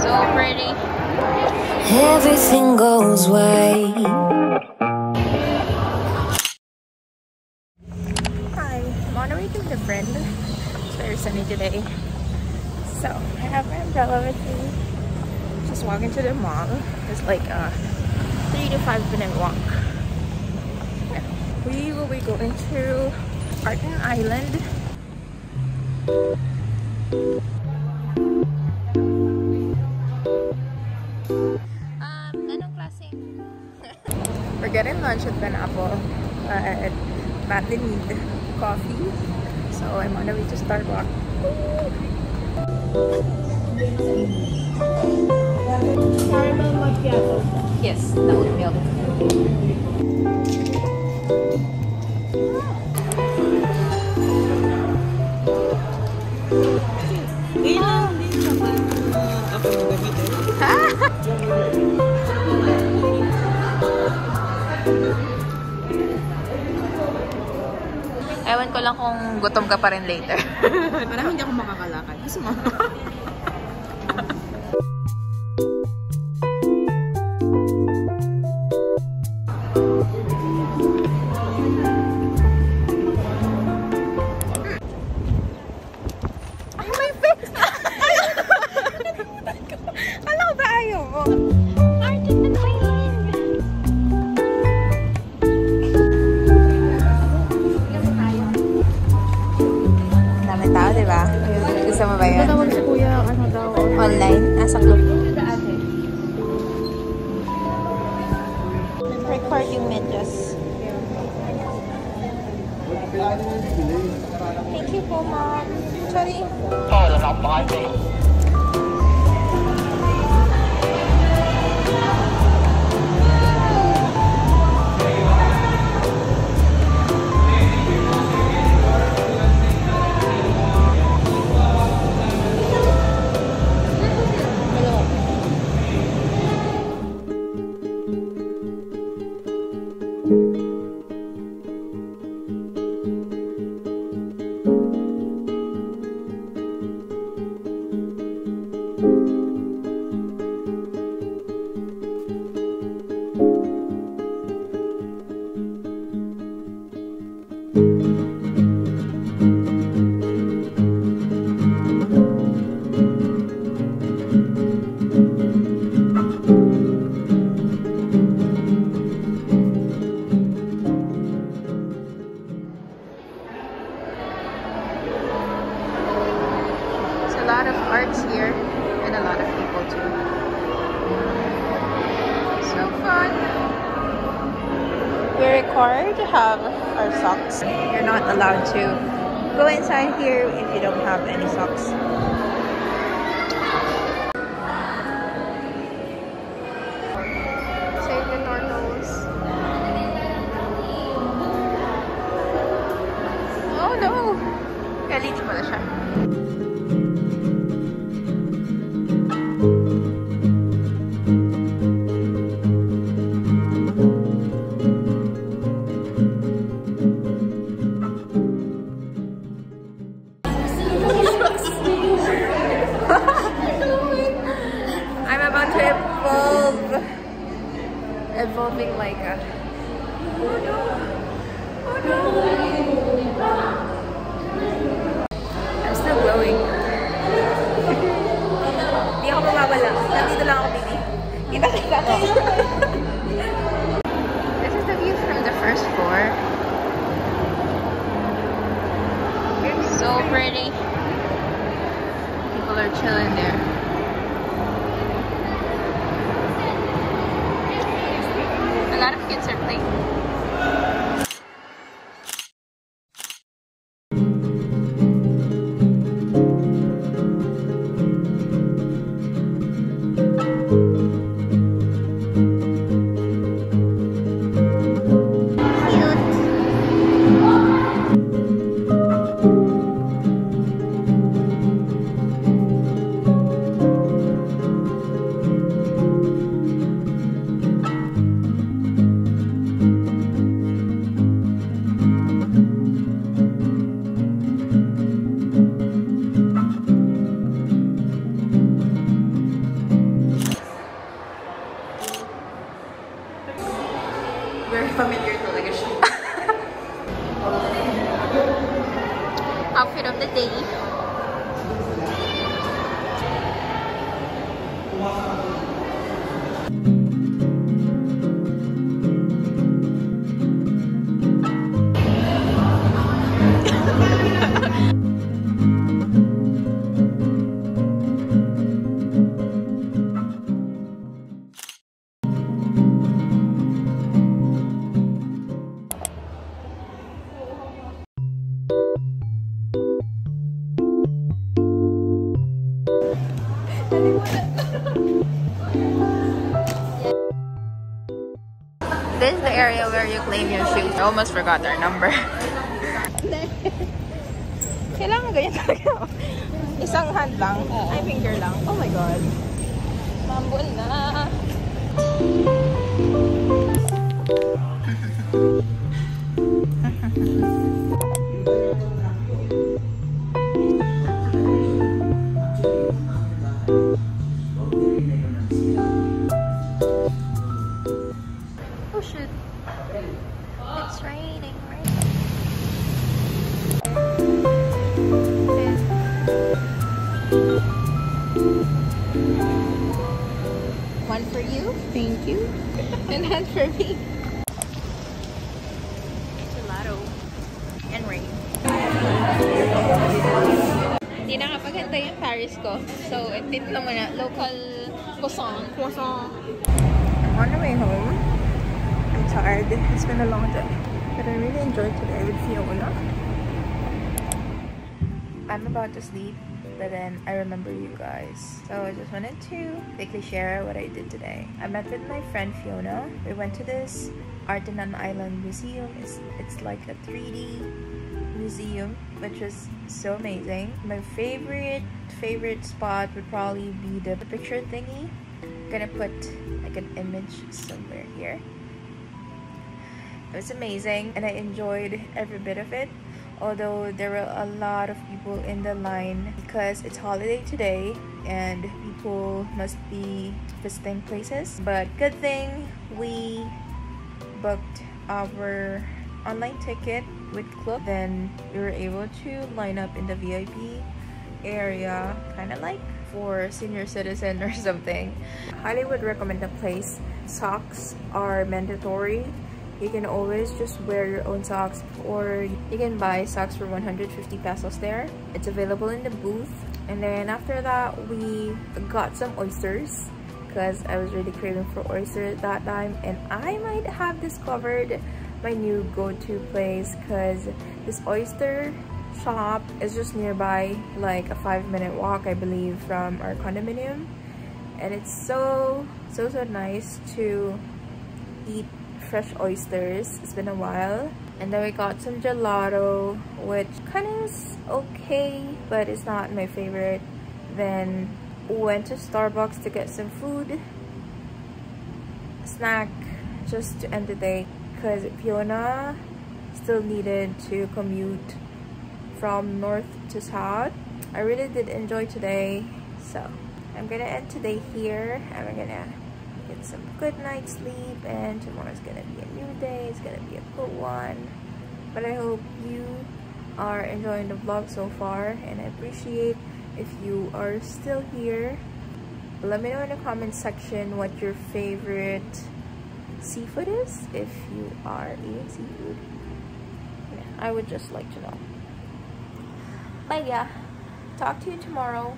so pretty. Everything goes right. Hi, I'm on the way to a friend. It's very sunny today. So, I have my umbrella with me. Just walking to the mall. It's like a three to five minute walk. We will be going to Art in Island. Um, anong klaseng? We're getting lunch at Pineapple. But badly need coffee. So I'm on the way to Starbucks. Caramel macchiato. Yes, that would be Ilan Ewan ko lang kung gutom ka pa rin later. Parang hindi ako makakalakad. Gusto mo? tao, di ba? Gusto mo ba yun? Tawag si kuya, ano daw. Online? Nasa group. Record yung medyas. Thank you po, ma'am. Sorry. There's socks. You're not allowed to go inside here if you don't have any socks. Save the turtles. Oh no! Kaliti pala siya. Nandito lang ako, baby. Kita-kita ko. This is the view from the first floor. So pretty. People are chilling there. A lot of kids are playing. The day. This is the area where you claim your shoes. I almost forgot our number. Kailangan ganyan talaga. Isang hand lang. Ay, finger lang. Oh my God. Mambun na. Thank you. And one for me. Gelato. And rain. Hindi nakapaghintay yung Paris ko. So, itit na muna. Local croissant. Croissant. I'm on the way home. I'm tired. It's been a long day. But I really enjoyed today with Feona. I'm about to sleep, but then I remember you guys. So I just wanted to quickly share what I did today. I met with my friend Feona. We went to this Art in Island Museum. It's, it's like a 3D museum, which was so amazing. My favorite, favorite spot would probably be the picture thingy. I'm gonna put like an image somewhere here. It was amazing and I enjoyed every bit of it although there were a lot of people in the line because it's holiday today and people must be visiting places. But good thing we booked our online ticket with Klook then we were able to line up in the VIP area kind of like for senior citizen or something. Highly would recommend the place. Socks are mandatory you can always just wear your own socks or you can buy socks for 150 pesos there. It's available in the booth. And then after that we got some oysters because I was really craving for oysters that time. And I might have discovered my new go-to place because this oyster shop is just nearby like a five minute walk I believe from our condominium. And it's so so so nice to eat fresh oysters. It's been a while. And then we got some gelato, which kind of is okay, but it's not my favorite. Then went to Starbucks to get some food, snack, just to end the day. Because Feona still needed to commute from north to south. I really did enjoy today. So I'm gonna end today here. and we're gonna get some good night's sleep and tomorrow's gonna be a new day it's gonna be a good one. But i hope you are enjoying the vlog so far and i appreciate if you are still here. Let me know in the comment section what your favorite seafood is if you are eating seafood. Yeah, i would just like to know. But yeah talk to you tomorrow